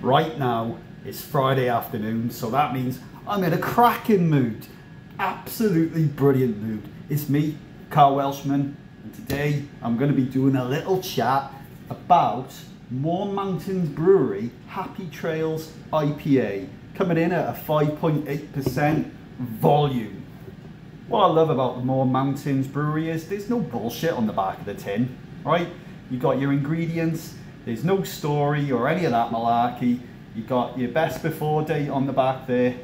right now it's Friday afternoon, so that means I'm in a cracking mood. Absolutely brilliant mood. It's me, Karl Welshman, and today I'm going to be doing a little chat about Mourne Mountains Brewery Happy Trails IPA, coming in at a 5.8% volume. What I love about the Mourne Mountains Brewery is there's no bullshit on the back of the tin, right? You've got your ingredients, there's no story or any of that malarkey. You got your best before date on the back there,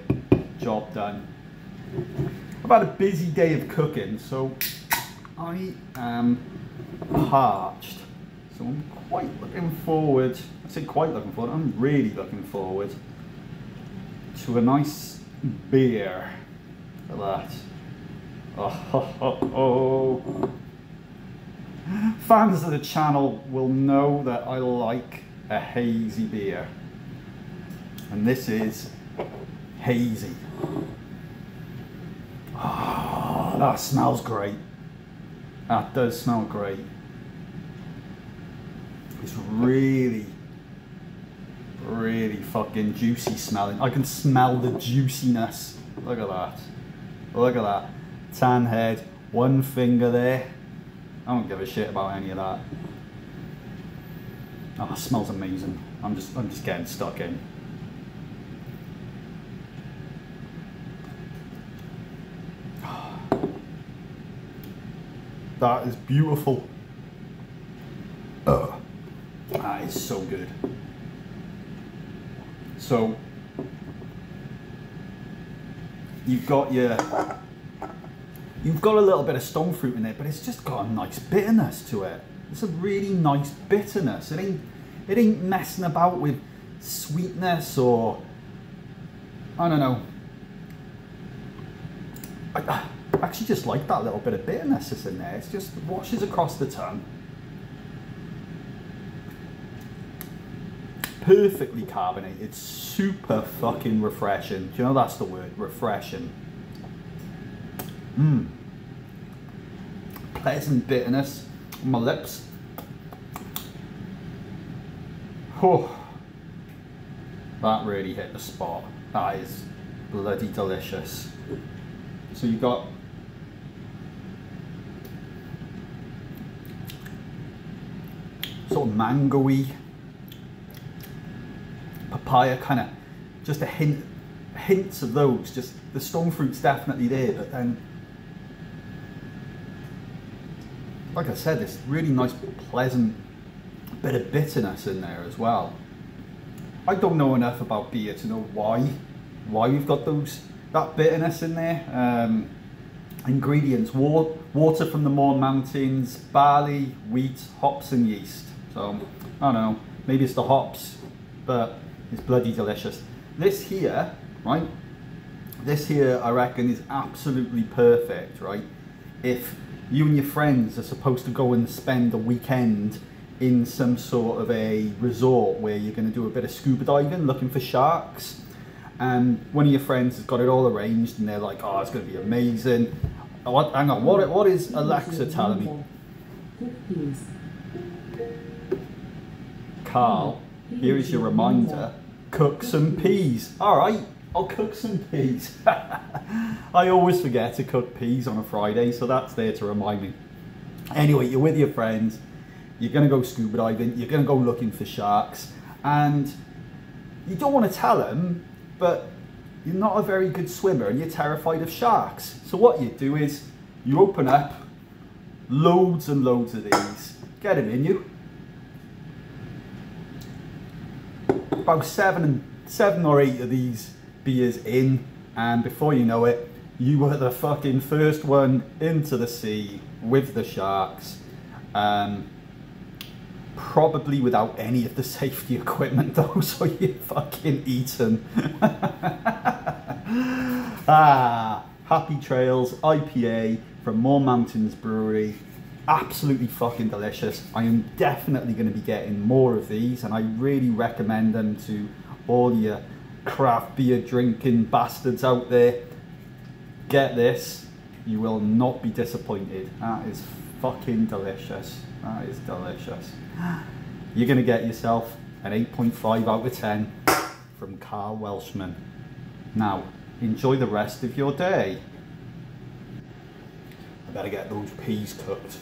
job done. I've had a busy day of cooking, so I am parched. So I'm quite looking forward, I say quite looking forward, I'm really looking forward to a nice beer. Look at that. Oh, oh, oh, oh. Fans of the channel will know that I like a hazy beer. And this is hazy. Oh, that smells great. That does smell great. It's really, really fucking juicy smelling. I can smell the juiciness. Look at that. Look at that. Tan head, one finger there. I don't give a shit about any of that. Oh, smells amazing. I'm just, I'm just getting stuck in. That is beautiful. Ugh. That is so good. So, you've got your You've got a little bit of stone fruit in it, but it's just got a nice bitterness to it. It's a really nice bitterness. It ain't, it ain't messing about with sweetness or, I don't know. I, I actually just like that little bit of bitterness that's in there. It just washes across the tongue. Perfectly carbonated, It's super fucking refreshing. Do you know that's the word? Refreshing. Mmm. Pleasant bitterness on my lips. Oh, that really hit the spot. That is bloody delicious. So you got sort of mangoey, papaya kind of, just a hint, hints of those. Just the stone fruit's definitely there, but then like I said, this really nice, pleasant bit of bitterness in there as well. I don't know enough about beer to know why, why we've got those that bitterness in there. Um, ingredients: water from the Mourne Mountains, barley, wheat, hops, and yeast. So I don't know, maybe it's the hops, but it's bloody delicious. This here, right? This here, I reckon, is absolutely perfect, right? If you and your friends are supposed to go and spend a weekend in some sort of a resort where you're going to do a bit of scuba diving looking for sharks. And one of your friends has got it all arranged and they're like oh it's going to be amazing. What, hang on what, what is alexa telling me? Karl here is your reminder. Cook some peas. All right I'll cook some peas. I always forget to cook peas on a Friday, so that's there to remind me. Anyway, you're with your friends, you're gonna go scuba diving, you're gonna go looking for sharks, and you don't wanna tell them, but you're not a very good swimmer and you're terrified of sharks. So what you do is you open up loads and loads of these, get them in you. About seven, seven or eight of these beers in and before you know it you were the fucking first one into the sea with the sharks um, probably without any of the safety equipment though so you're fucking eaten ah happy trails ipa from Mourne mountains brewery. Absolutely fucking delicious. I am definitely going to be getting more of these and i really recommend them to all your craft beer drinking bastards out there, get this. You will not be disappointed. That is fucking delicious. That is delicious. You're going to get yourself an 8.5 out of 10 from Karl Welshman. Now, enjoy the rest of your day. I better get those peas cooked.